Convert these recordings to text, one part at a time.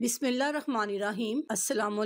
बिस्मिल्लाहिर्रहमानिर्रहीम। अस्सलाम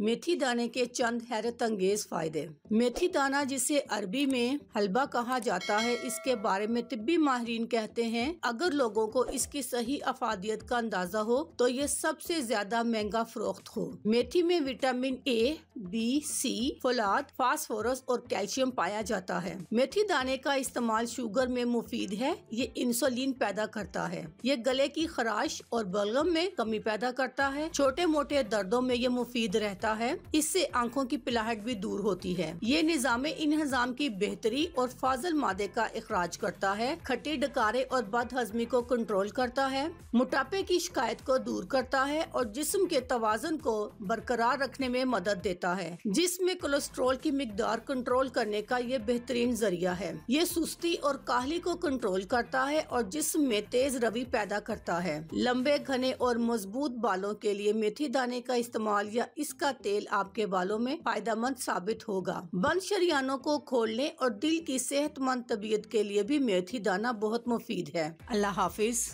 मेथी दाने के चंद हैरत अंगेज फ़ायदे। मेथी दाना जिसे अरबी में हलवा कहा जाता है, इसके बारे में तिब्बी माहरीन कहते हैं, अगर लोगों को इसकी सही अफादियत का अंदाज़ा हो तो ये सबसे ज़्यादा महँगा फरोख्त हो। मेथी में विटामिन ए, बी, सी, फलाद, फास्फोरस और कैल्शियम पाया जाता है। मेथी दाने का इस्तेमाल शुगर में मुफीद है ये इंसुलिन पैदा करता है। ये गले की खराश और बलगम में कमी पैदा करता है। छोटे मोटे दर्दों में ये मुफीद रहता है। इससे आँखों की पिलाहट भी दूर होती है। ये निज़ाम इनहजाम की बेहतरी और फाजल मादे का अखराज करता है। खट्टे डकारे और बद हजमी को कंट्रोल करता है। मोटापे की शिकायत को दूर करता है और जिस्म के तोज़न को बरकरार रखने में मदद देता है। जिसमें कोलेस्ट्रोल की मकदार कंट्रोल करने का ये बेहतरीन ज़रिया है। ये सुस्ती और काहली को कंट्रोल करता है और जिसम में तेज रवि पैदा करता है। लंबे, घने और मज़बूत बालों के लिए मेथी दाने का इस्तेमाल या इसका तेल आपके बालों में फ़ायदा मंद साबित होगा। बंद शरियानों को खोलने और दिल की सेहतमंद तबीयत के लिए भी मेथी दाना बहुत मुफीद है। अल्लाह हाफिज।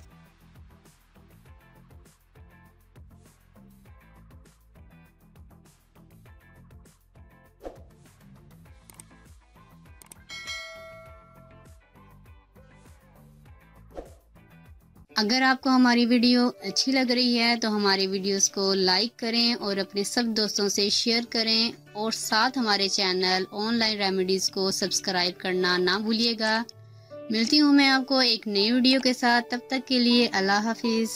अगर आपको हमारी वीडियो अच्छी लग रही है तो हमारे वीडियोस को लाइक करें और अपने सब दोस्तों से शेयर करें। और साथ हमारे चैनल ऑनलाइन रेमेडीज़ को सब्सक्राइब करना ना भूलिएगा। मिलती हूँ मैं आपको एक नई वीडियो के साथ। तब तक के लिए अल्लाह हाफिज़।